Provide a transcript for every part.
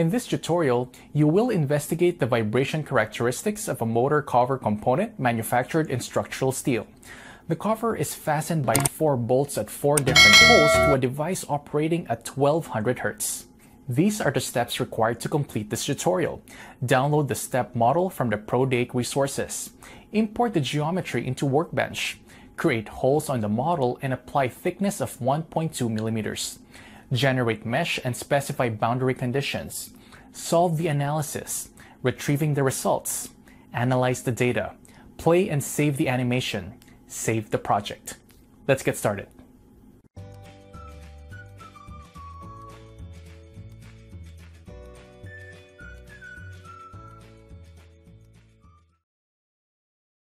In this tutorial, you will investigate the vibration characteristics of a motor cover component manufactured in structural steel. The cover is fastened by four bolts at four different holes to a device operating at 1200 Hz. These are the steps required to complete this tutorial. Download the step model from the Prodac resources. Import the geometry into Workbench. Create holes on the model and apply thickness of 1.2 millimeters generate mesh and specify boundary conditions, solve the analysis, retrieving the results, analyze the data, play and save the animation, save the project. Let's get started.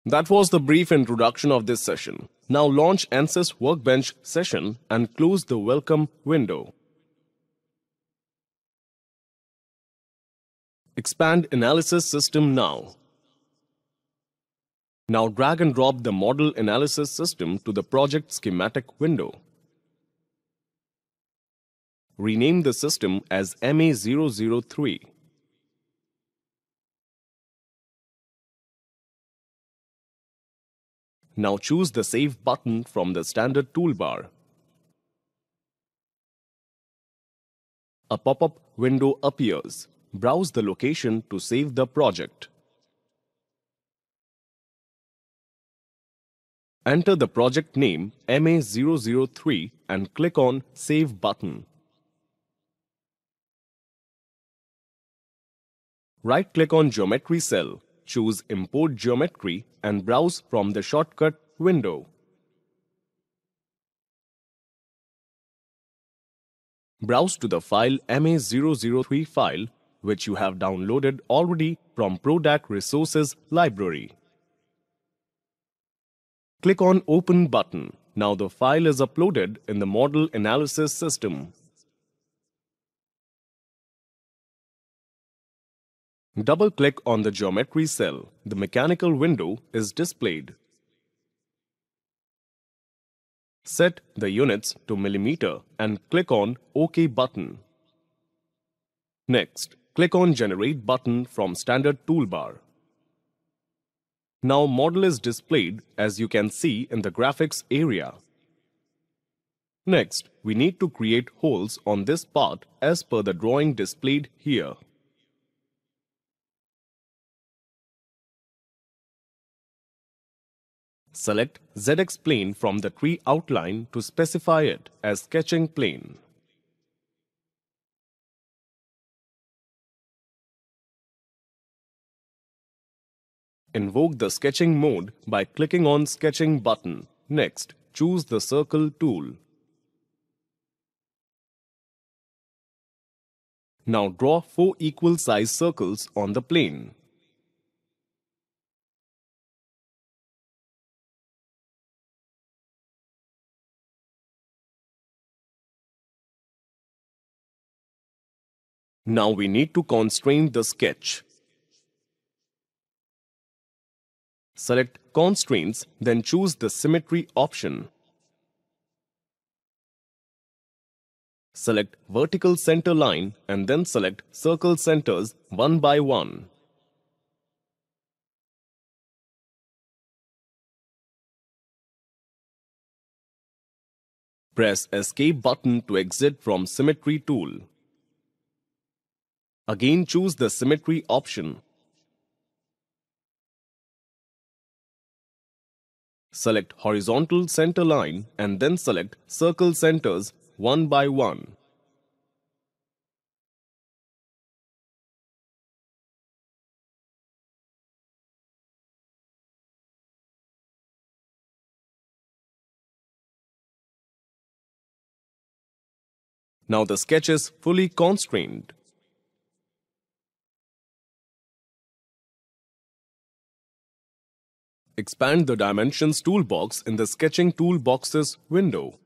That was the brief introduction of this session. Now launch ANSYS Workbench session and close the welcome window. Expand Analysis System now. Now drag and drop the Modal Analysis System to the Project Schematic window. Rename the system as MA003. Now choose the Save button from the standard toolbar. A pop-up window appears. Browse the location to save the project. Enter the project name MA003 and click on Save button. Right-click on Geometry cell choose Import Geometry and browse from the shortcut window. Browse to the file MA003 file which you have downloaded already from Prodac Resources library. Click on Open button. Now the file is uploaded in the Modal Analysis System. Double-click on the geometry cell. The mechanical window is displayed. Set the units to millimeter and click on OK button. Next, click on Generate button from Standard Toolbar. Now model is displayed as you can see in the graphics area. Next, we need to create holes on this part as per the drawing displayed here. Select ZX plane from the tree outline to specify it as sketching plane. Invoke the sketching mode by clicking on sketching button. Next, choose the circle tool. Now draw four equal size circles on the plane. Now we need to constrain the sketch. Select Constraints, then choose the Symmetry option. Select Vertical Center Line and then select Circle Centers one by one. Press Escape button to exit from Symmetry tool. Again choose the Symmetry option. Select Horizontal Center Line and then select Circle Centers one by one. Now the sketch is fully constrained. Expand the Dimensions toolbox in the Sketching Toolboxes window.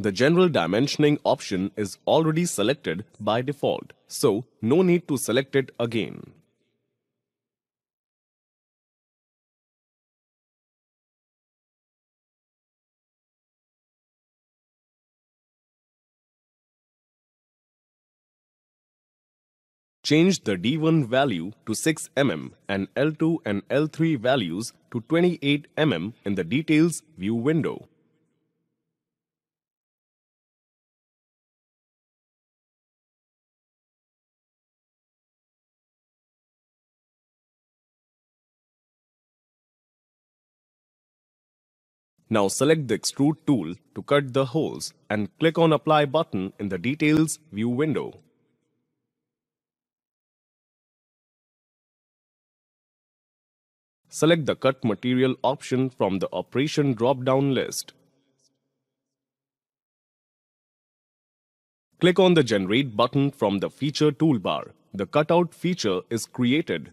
The General Dimensioning option is already selected by default, so no need to select it again. Change the D1 value to 6 mm and L2 and L3 values to 28 mm in the Details view window. Now select the Extrude tool to cut the holes and click on Apply button in the Details view window. Select the Cut Material option from the Operation drop-down list. Click on the Generate button from the Feature toolbar. The Cutout feature is created.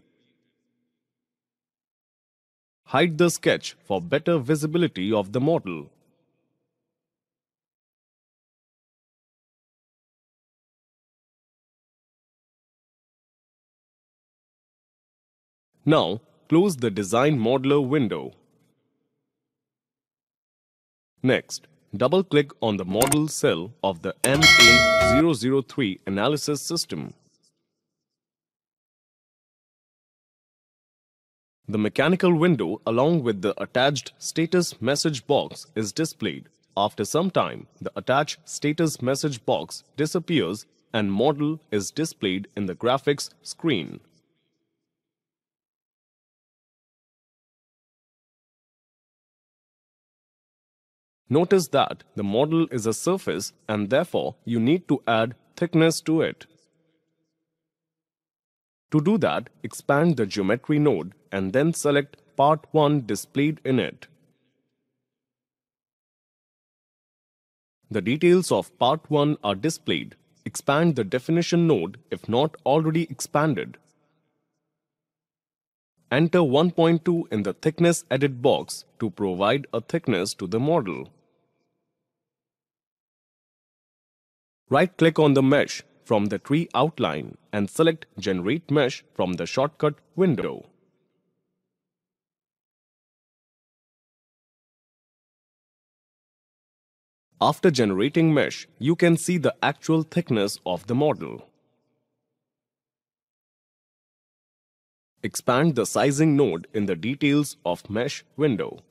Hide the sketch for better visibility of the model. Now, close the Design Modeler window. Next, double-click on the model cell of the MA003 analysis system. The mechanical window along with the attached status message box is displayed. After some time, the attached status message box disappears and model is displayed in the graphics screen. Notice that the model is a surface and therefore you need to add thickness to it. To do that, expand the geometry node and then select part 1 displayed in it. The details of part 1 are displayed. Expand the definition node if not already expanded. Enter 1.2 in the thickness edit box to provide a thickness to the model. Right-click on the mesh from the tree outline and select Generate Mesh from the shortcut window. After generating mesh, you can see the actual thickness of the model. Expand the sizing node in the Details of Mesh window.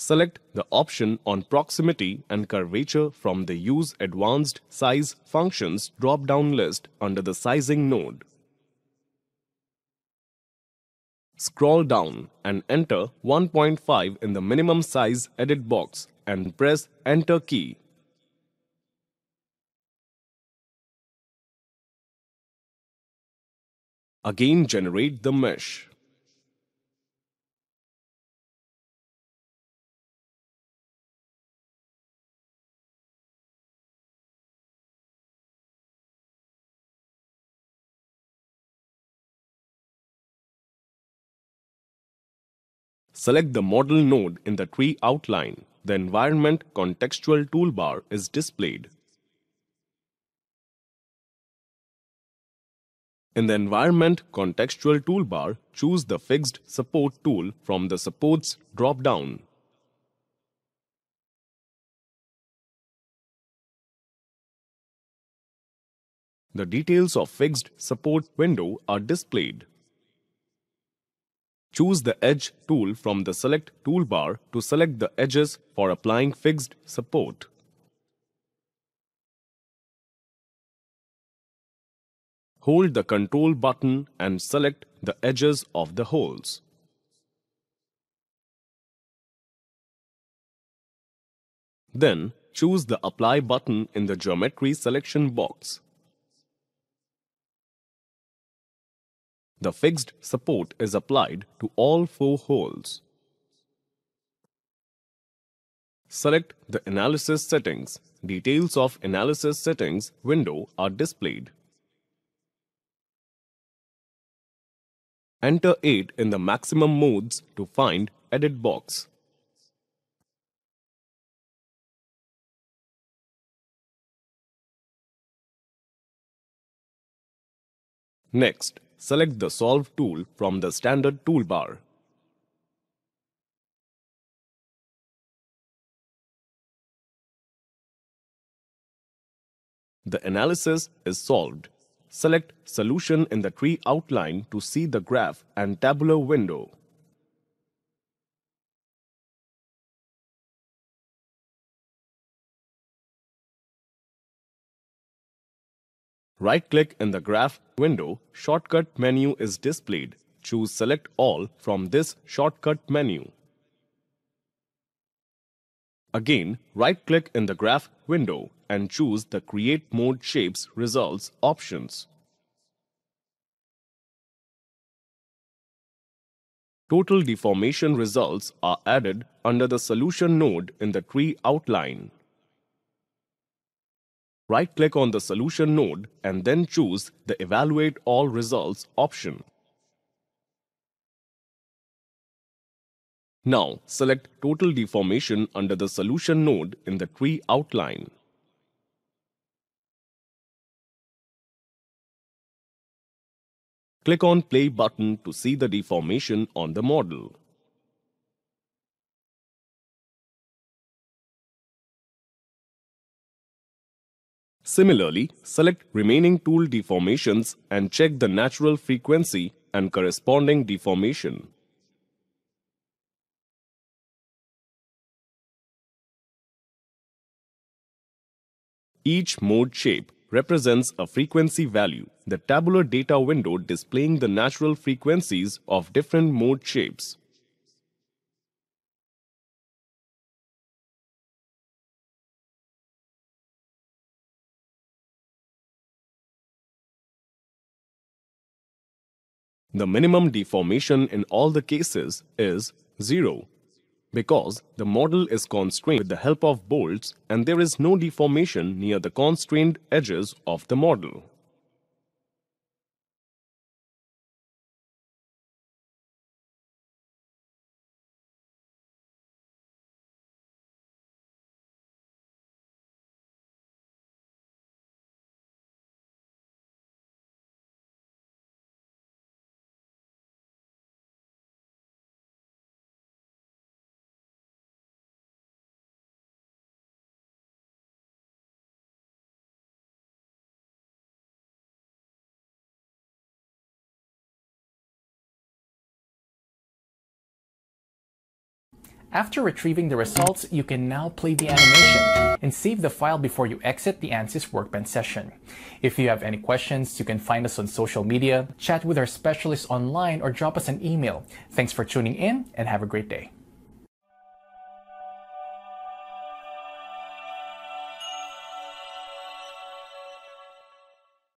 Select the option on proximity and curvature from the Use Advanced Size Functions drop-down list under the Sizing node. Scroll down and enter 1.5 in the minimum size edit box and press Enter key. Again generate the mesh. Select the model node in the tree outline. The environment contextual toolbar is displayed. In the Environment contextual toolbar, choose the Fixed Support tool from the Supports drop-down. The details of Fixed Support window are displayed. Choose the Edge tool from the Select toolbar to select the edges for applying fixed support. Hold the Control button and select the edges of the holes. Then, choose the Apply button in the Geometry selection box. The fixed support is applied to all four holes. Select the Analysis Settings. Details of Analysis Settings window are displayed. Enter 8 in the maximum modes to find Edit box. Next, select the Solve tool from the standard toolbar. the analysis is solved. Select Solution in the tree outline to see the graph and tabular window. Right-click in the graph window, shortcut menu is displayed. Choose Select All from this shortcut menu. Again, right-click in the graph window and choose the Create Mode Shapes Results options. Total deformation results are added under the Solution node in the tree outline. Right-click on the Solution node and then choose the Evaluate All Results option. Now, select Total Deformation under the Solution node in the tree outline. Click on Play button to see the deformation on the model. Similarly, select remaining total deformations and check the natural frequency and corresponding deformation. Each mode shape represents a frequency value, the tabular data window displaying the natural frequencies of different mode shapes. The minimum deformation in all the cases is 0 because the model is constrained with the help of bolts and there is no deformation near the constrained edges of the model. After retrieving the results, you can now play the animation and save the file before you exit the ANSYS Workbench session. If you have any questions, you can find us on social media, chat with our specialists online, or drop us an email. Thanks for tuning in and have a great day.